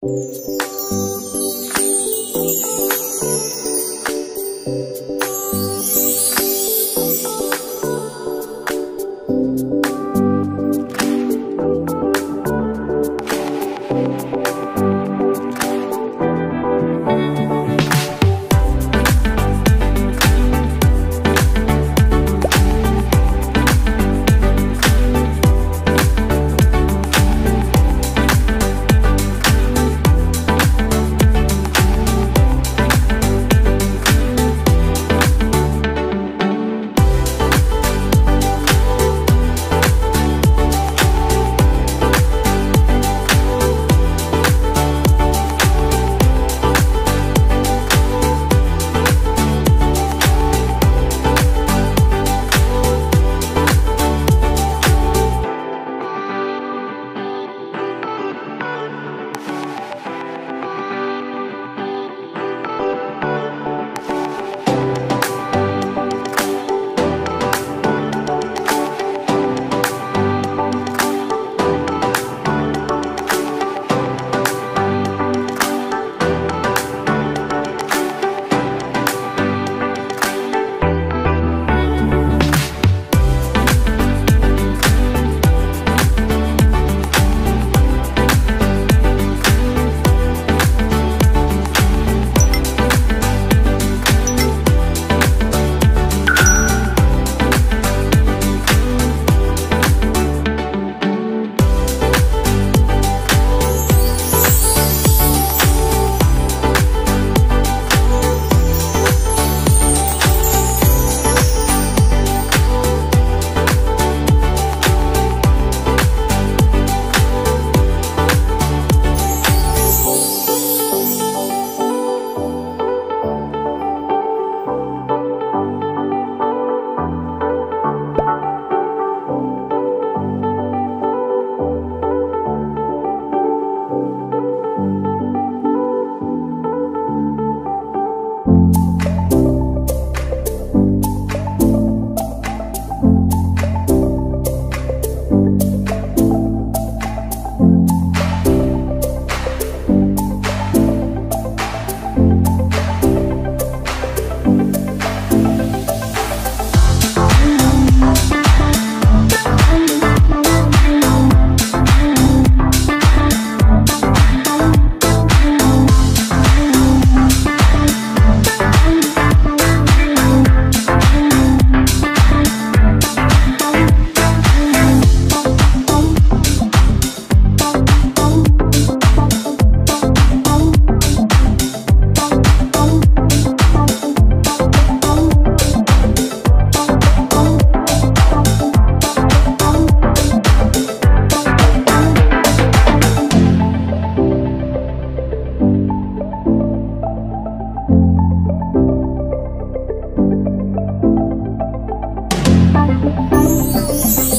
Música Música